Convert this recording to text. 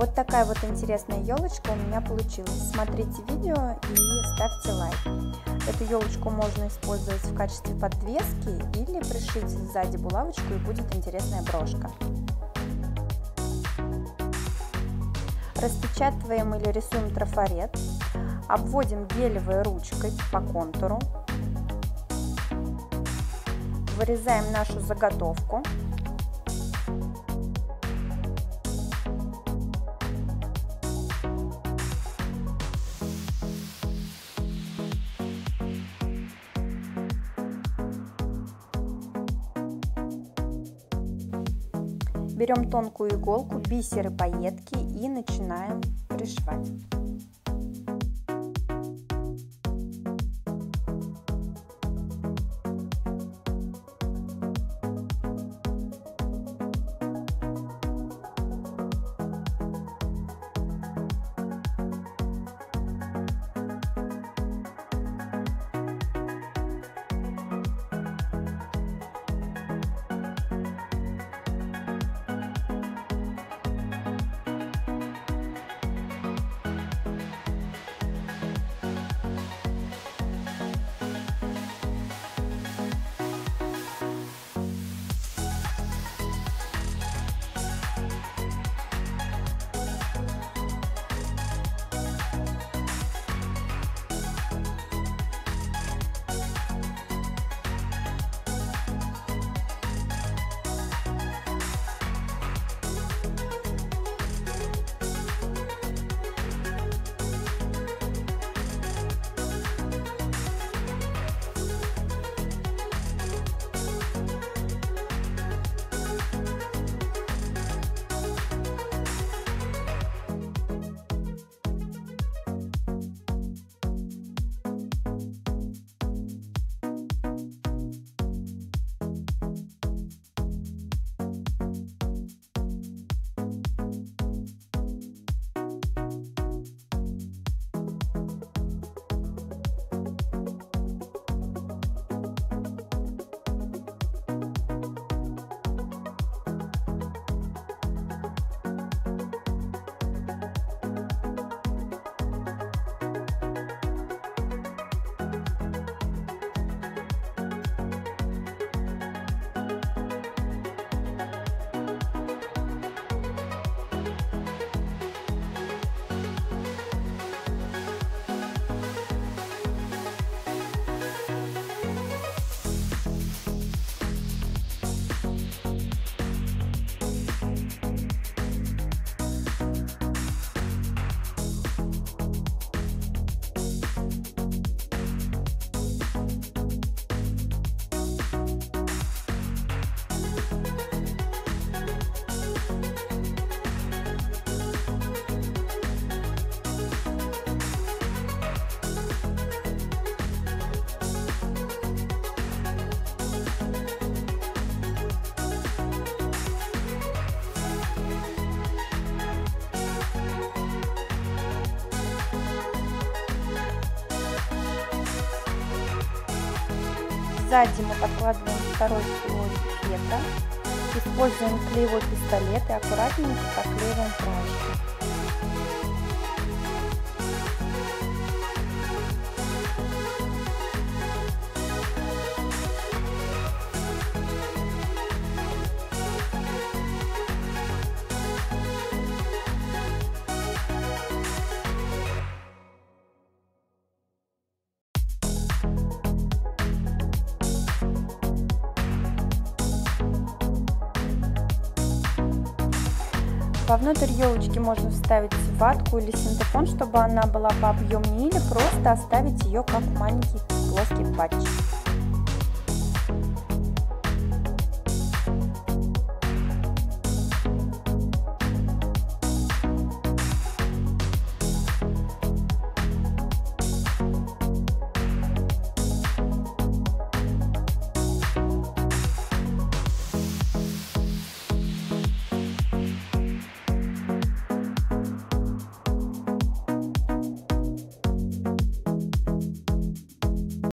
Вот такая вот интересная елочка у меня получилась. Смотрите видео и ставьте лайк. Эту елочку можно использовать в качестве подвески или пришить сзади булавочку и будет интересная брошка. Распечатываем или рисуем трафарет. Обводим гелевой ручкой по контуру. Вырезаем нашу заготовку. Берем тонкую иголку, бисеры, пайетки и начинаем пришивать. Сзади мы подкладываем второй слой фета, используем клеевой пистолет и аккуратненько проклеиваем краешки. Вовнутрь елочки можно вставить ватку или синтепон, чтобы она была пообъемнее, или просто оставить ее как маленький плоский патчик.